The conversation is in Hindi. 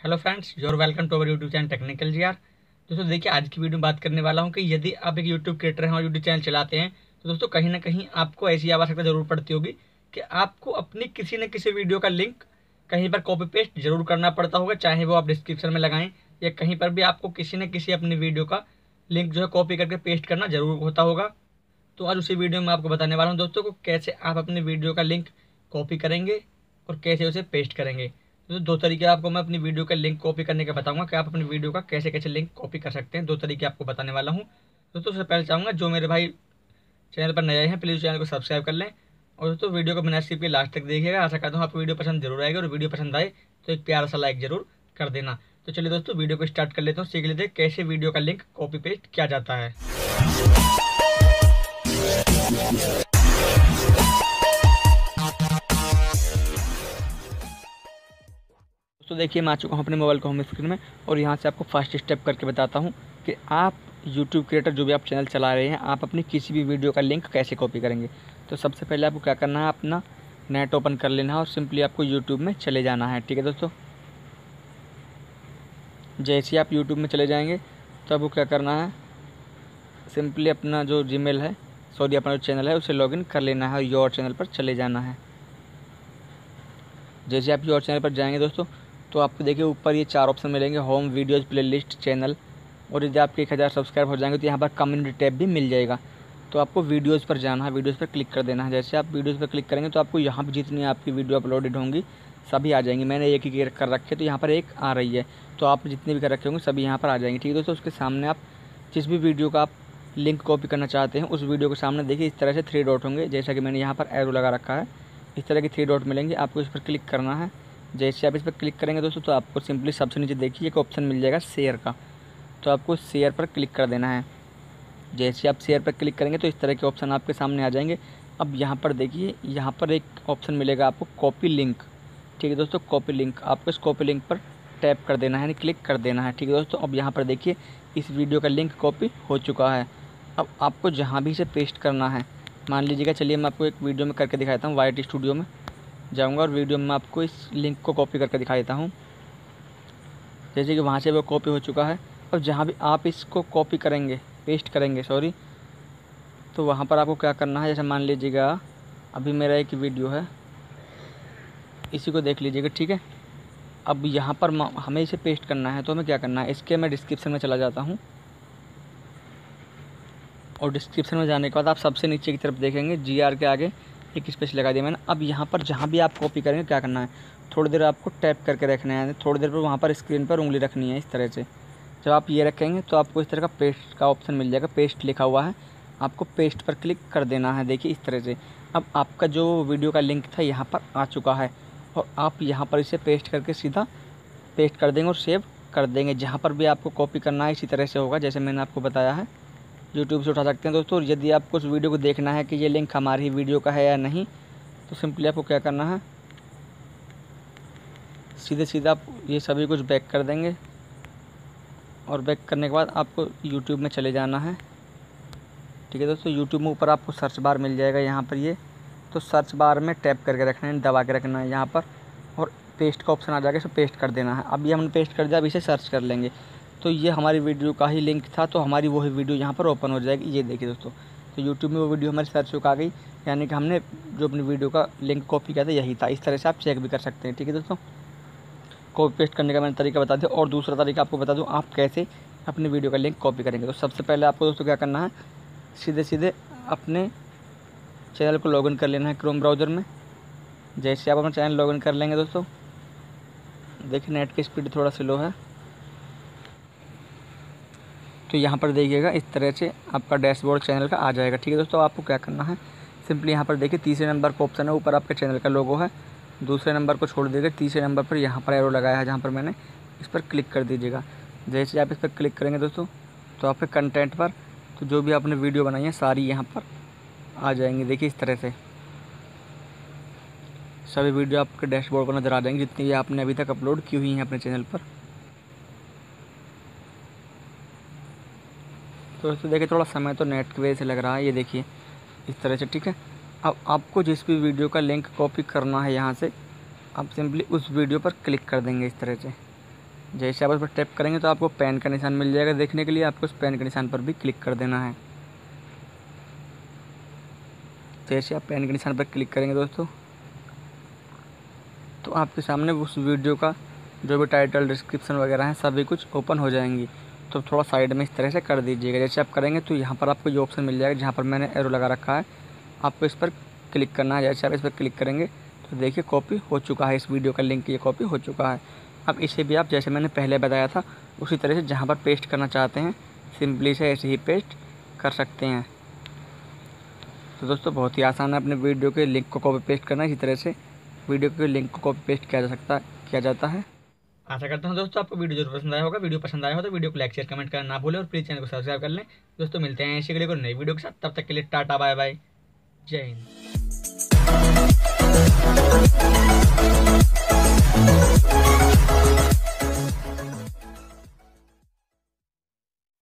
Hello friends your welcome to our YouTube channel technical G R दोस्तों, देखिए, आज की वीडियो में बात करने वाला हूँ कि यदि आप एक यूट्यूब क्रिएटर हैं और यूट्यूब चैनल चलाते हैं तो दोस्तों, कहीं ना कहीं आपको ऐसी आवश्यकता ज़रूर पड़ती होगी कि आपको अपनी किसी न किसी वीडियो का लिंक कहीं पर कॉपी पेस्ट ज़रूर करना पड़ता होगा, चाहे वो आप डिस्क्रिप्शन में लगाएँ या कहीं पर भी आपको किसी न किसी अपनी वीडियो का लिंक जो है कॉपी करके पेस्ट करना ज़रूर होता होगा। तो आज उसी वीडियो में आपको बताने वाला हूँ दोस्तों, को कैसे आप अपनी वीडियो का लिंक कॉपी करेंगे और कैसे उसे पेस्ट करेंगे। तो दो तरीके आपको मैं अपनी वीडियो का लिंक कॉपी करने का बताऊँगा कि आप अपनी वीडियो का कैसे कैसे लिंक कॉपी कर सकते हैं। दो तरीके आपको बताने वाला हूँ। दोस्तों सबसे पहले चाहूँगा, जो मेरे भाई चैनल पर नए हैं प्लीज़ चैनल को सब्सक्राइब कर लें। और दोस्तों, वीडियो को बिना स्किप के लास्ट तक देखिएगा। आशा करता हूँ आपको वीडियो पसंद ज़रूर आएगी। और वीडियो पसंद आए तो एक प्यारा सा लाइक ज़रूर कर देना। तो चलिए दोस्तों, वीडियो को स्टार्ट कर लेते हैं। सीख लेते हैं कैसे वीडियो का लिंक कॉपी पेस्ट किया जाता है। देखिए, मैं आ चुका हूँ अपने मोबाइल को होम स्क्रीन में और यहाँ से आपको फ़र्स्ट स्टेप करके बताता हूँ कि आप यूट्यूब क्रिएटर जो भी आप चैनल चला रहे हैं, आप अपनी किसी भी वीडियो का लिंक कैसे कॉपी करेंगे? तो सबसे पहले आपको क्या करना है? अपना नेट ओपन कर लेना है और सिंपली आपको यूट्यूब में चले जाना है, ठीक है दोस्तों? जैसे ही आप यूट्यूब में चले जाएँगे तो आपको क्या करना है? सिंपली अपना जो जी है सॉरी अपना जो चैनल है, उसे लॉगिन कर लेना है और योर चैनल पर चले जाना है। जैसे आप योर चैनल पर जाएँगे दोस्तों तो आपको देखिए ऊपर ये चार ऑप्शन मिलेंगे होम वीडियोज़ प्लेलिस्ट चैनल और यदि आपके एक हज़ार सब्सक्राइब हो जाएँगे तो यहाँ पर कम्युनिटी टैब भी मिल जाएगा। तो आपको वीडियोज़ पर जाना है वीडियोज़ पर क्लिक कर देना है। जैसे आप वीडियोज़ पर क्लिक करेंगे तो आपको यहाँ पर जितनी आपकी वीडियो अपलोडेड होंगी, सभी आ जाएँगी। मैंने एक ही कर रखे तो यहाँ पर एक आ रही है। तो आप जितने भी कर रखे होंगे, सभी यहाँ पर आ जाएँगे। ठीक है दोस्तों, उसके सामने आप जिस भी वीडियो का आप लिंक कॉपी करना चाहते हैं, उस वीडियो के सामने देखिए इस तरह से थ्री डॉट होंगे। जैसा कि मैंने यहाँ पर एरो लगा रखा है, इस तरह के थ्री डॉट मिलेंगे। आपको इस पर क्लिक करना है। जैसे आप इस पर क्लिक करेंगे दोस्तों तो आपको सिंपली सबसे नीचे देखिए, एक ऑप्शन मिल जाएगा शेयर का। तो आपको शेयर पर क्लिक कर देना है। जैसे आप शेयर पर क्लिक करेंगे तो इस तरह के ऑप्शन आपके सामने आ जाएँगे। अब यहाँ पर देखिए, यहाँ पर एक ऑप्शन मिलेगा आपको कॉपी लिंक। ठीक है दोस्तों, कॉपी लिंक। आपको इस कॉपी लिंक पर टैप कर देना है, यानी क्लिक कर देना है। ठीक है दोस्तों, अब यहाँ पर देखिए, इस वीडियो का लिंक कॉपी हो चुका है। अब आपको जहाँ भी इसे पेस्ट करना है, मान लीजिएगा, चलिए मैं आपको एक वीडियो में करके दिखाता हूँ, वाई स्टूडियो में। जाऊँगा और वीडियो में आपको इस लिंक को कॉपी करके दिखा देता हूँ। जैसे कि वहाँ से वो कॉपी हो चुका है। और जहाँ भी आप इसको कॉपी करेंगे पेस्ट करेंगे सॉरी तो वहाँ पर आपको क्या करना है? जैसे मान लीजिएगा, अभी मेरा एक वीडियो है। इसी को देख लीजिएगा, ठीक है? अब यहाँ पर हमें इसे पेस्ट करना है तो हमें क्या करना है? इसके मैं डिस्क्रिप्शन में चला जाता हूँ। और डिस्क्रिप्शन में जाने के बाद आप सबसे नीचे की तरफ़ देखेंगे जी आर के आगे। एक स्पेस लगा दिया मैंने। अब यहाँ पर जहाँ भी आप कॉपी करेंगे, क्या करना है? थोड़ी देर आपको टैप करके रखना है। थोड़ी देर पर वहाँ पर स्क्रीन पर उंगली रखनी है इस तरह से। जब आप ये रखेंगे तो आपको इस तरह का पेस्ट का ऑप्शन मिल जाएगा। पेस्ट लिखा हुआ है। आपको पेस्ट पर क्लिक कर देना है। देखिए इस तरह से। अब आपका जो वीडियो का लिंक था, यहाँ पर आ चुका है। और आप यहाँ पर इसे पेस्ट करके सीधा पेस्ट कर देंगे और सेव कर देंगे। जहाँ पर भी आपको कॉपी करना है, इसी तरह से होगा, जैसे मैंने आपको बताया है। यूट्यूब से उठा सकते हैं दोस्तों। यदि आपको उस वीडियो को देखना है कि ये लिंक हमारी वीडियो का है या नहीं तो सिंपली आपको क्या करना है? सीधे सीधा आप ये सभी कुछ बैक कर देंगे। और बैक करने के बाद आपको यूट्यूब में चले जाना है। ठीक है दोस्तों यूट्यूब में ऊपर आपको सर्च बार मिल जाएगा यहाँ पर ये। तो सर्च बार में टैप करके रखना है, दबा के रखना है यहाँ पर। और पेस्ट का ऑप्शन आ जाएगा, इसे पेस्ट कर देना है। ये हमने पेस्ट कर दिया, अब इसे सर्च कर लेंगे। तो ये हमारी वीडियो का ही लिंक था तो हमारी वही वीडियो यहाँ पर ओपन हो जाएगी। ये देखिए दोस्तों तो यूट्यूब में वो वीडियो हमारी सर्च हो आ गई, यानी कि हमने जो अपनी वीडियो का लिंक कॉपी किया था, यही था। इस तरह से आप चेक भी कर सकते हैं, ठीक है दोस्तों? कॉपी पेस्ट करने का मैंने तरीका बता दिया, और दूसरा तरीका आपको बता दूँ, आप कैसे अपनी वीडियो का लिंक कॉपी करेंगे। तो सबसे पहले आपको दोस्तों क्या करना है सीधे सीधे अपने चैनल को लॉगिन कर लेना है क्रोम ब्राउज़र में। जैसे आप अपना चैनल लॉगिन कर लेंगे दोस्तों, देखिए नेट की स्पीड थोड़ा स्लो है। तो यहाँ पर देखिएगा, इस तरह से आपका डैशबोर्ड चैनल का आ जाएगा। ठीक है दोस्तों, आपको क्या करना है? सिंपली यहाँ पर देखिए, तीसरे नंबर का ऑप्शन है, ऊपर आपके चैनल का लोगो है। दूसरे नंबर को छोड़ दीजिएगा, तीसरे नंबर पर यहाँ पर एरो लगाया है, जहाँ पर मैंने इस पर क्लिक कर दीजिएगा। जैसे आप इस पर क्लिक करेंगे दोस्तों तो आपके कंटेंट पर तो जो भी आपने वीडियो बनाई है, सारी यहाँ पर आ जाएँगी। देखिए, इस तरह से सभी वीडियो आपके डैशबोर्ड पर नज़र आ जाएँगे, जितनी भी आपने अभी तक अपलोड की हुई हैं अपने चैनल पर। तो दोस्तों, देखिए, थोड़ा समय तो नेट की वजह से लग रहा है। ये देखिए, इस तरह से, ठीक है? अब आपको जिस भी वीडियो का लिंक कॉपी करना है यहाँ से, आप सिंपली उस वीडियो पर क्लिक कर देंगे इस तरह से। जैसे आप उस पर टैप करेंगे तो आपको पेन का निशान मिल जाएगा देखने के लिए। आपको उस पेन के निशान पर भी क्लिक कर देना है। जैसे आप पेन के निशान पर क्लिक करेंगे दोस्तों तो आपके सामने उस वीडियो का जो भी टाइटल, डिस्क्रिप्शन वगैरह है, सभी कुछ ओपन हो जाएँगी। तो थोड़ा साइड में इस तरह से कर दीजिएगा। जैसे आप करेंगे तो यहाँ पर आपको ये ऑप्शन मिल जाएगा, जहाँ पर मैंने एरो लगा रखा है। आपको इस पर क्लिक करना है। जैसे आप इस पर क्लिक करेंगे तो देखिए कॉपी हो चुका है। इस वीडियो का लिंक ये कॉपी हो चुका है। अब इसे भी आप, जैसे मैंने पहले बताया था, उसी तरह से जहाँ पर पेस्ट करना चाहते हैं सिंपली से ऐसे ही पेस्ट कर सकते हैं। तो दोस्तों, बहुत ही आसान है अपने वीडियो के लिंक को कॉपी पेस्ट करना। इसी तरह से वीडियो के लिंक को कॉपी पेस्ट किया जा सकता, किया जाता है। आशा करता हूँ दोस्तों आपको वीडियो ज़रूर पसंद आया होगा। वीडियो पसंद आया हो तो वीडियो को लाइक शेयर कमेंट करना ना भूलें और प्लीज़ चैनल को सब्सक्राइब कर लें। दोस्तों मिलते हैं ऐसे को नई वीडियो के साथ। तब तक के लिए टाटा बाय बाय जय हिंद।